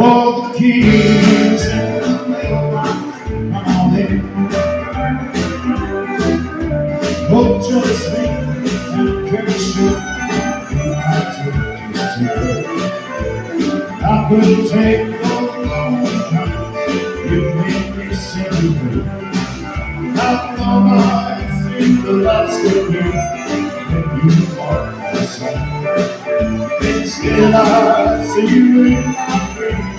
All the keys come on. Go to the sleep and you. I I couldn't take no long times. You made me see you. I thought I'd seen the last of you. And you are the sun. Instead I see you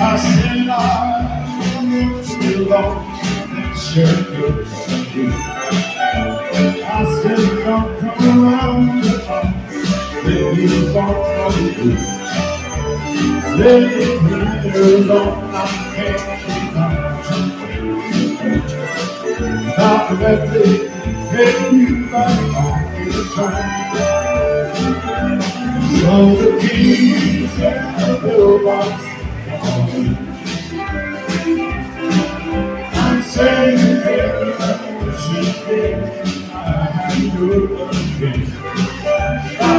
I said I still don't share your you. I still don't come around the top. Baby, don't from you. Baby, you don't I can't keep on. Directly, get you back on the track. So the keys and the mailbox